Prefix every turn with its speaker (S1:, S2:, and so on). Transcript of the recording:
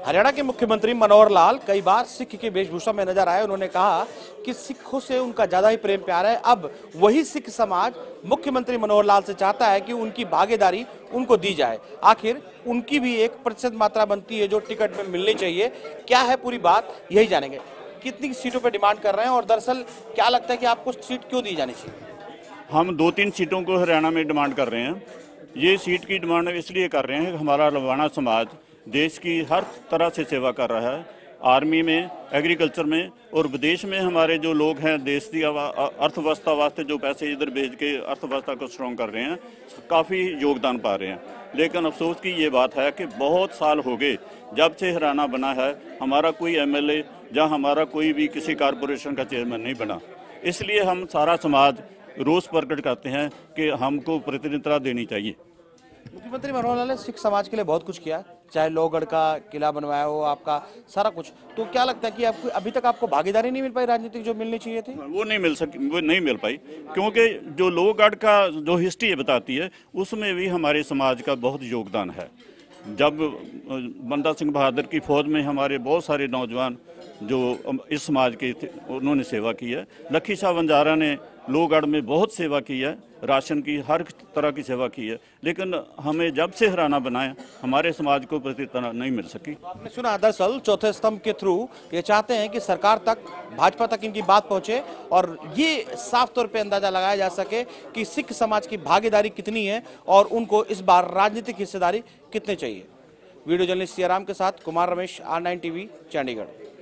S1: हरियाणा के मुख्यमंत्री मनोहर लाल कई बार सिख की वेशभूषा में नज़र आए। उन्होंने कहा कि सिखों से उनका ज़्यादा ही प्रेम प्यार है। अब वही सिख समाज मुख्यमंत्री मनोहर लाल से चाहता है कि उनकी भागीदारी उनको दी जाए। आखिर उनकी भी एक प्रतिशत मात्रा बनती है जो टिकट में मिलनी चाहिए। क्या है पूरी बात? यही जानेंगे। कितनी सीटों पर डिमांड कर रहे हैं और दरअसल क्या लगता है कि आपको सीट क्यों दी जानी चाहिए?
S2: हम दो तीन सीटों को हरियाणा में डिमांड कर रहे हैं। ये सीट की डिमांड इसलिए कर रहे हैं कि हमारा लवाना समाज देश की हर तरह से सेवा कर रहा है। आर्मी में, एग्रीकल्चर में और विदेश में हमारे जो लोग हैं देश की अर्थव्यवस्था वास्ते जो पैसे इधर भेज के अर्थव्यवस्था को स्ट्रॉन्ग कर रहे हैं, काफ़ी योगदान पा रहे हैं। लेकिन अफसोस की ये बात है कि बहुत साल हो गए, जब से हराना बना है, हमारा कोई एमएलए या हमारा कोई भी किसी कारपोरेशन का चेयरमैन नहीं बना। इसलिए हम सारा समाज रोष प्रकट करते हैं कि हमको प्रतिनिधित्व देनी चाहिए।
S1: मुख्यमंत्री मनोहर लाल ने सिख समाज के लिए बहुत कुछ किया चाहे लोहगढ़ का किला बनवाया हो, आपका सारा कुछ। तो क्या लगता है कि आपको, अभी तक आपको भागीदारी नहीं मिल पाई राजनीतिक जो मिलनी चाहिए थी?
S2: वो नहीं मिल सकी, वो नहीं मिल पाई, क्योंकि जो लोहगढ़ का जो हिस्ट्री बताती है, उसमें भी हमारे समाज का बहुत योगदान है। जब बंदा सिंह बहादुर की फौज में हमारे बहुत सारे नौजवान जो इस समाज के उन्होंने सेवा की है। लखी शाह बंजारा ने लोहगढ़ में बहुत सेवा की है, राशन की, हर तरह की सेवा की है, लेकिन हमें जब से हराना बनाया, हमारे समाज को तरह नहीं मिल सकी।
S1: आपने सुना दरअसल चौथे स्तंभ के थ्रू ये चाहते हैं कि सरकार तक, भाजपा तक इनकी बात पहुँचे और ये साफ़ तौर पे अंदाज़ा लगाया जा सके कि सिख समाज की भागीदारी कितनी है और उनको इस बार राजनीतिक हिस्सेदारी कितनी चाहिए। वीडियो जर्नलिस्ट सियाराम के साथ कुमार रमेश, आर नाइन चंडीगढ़।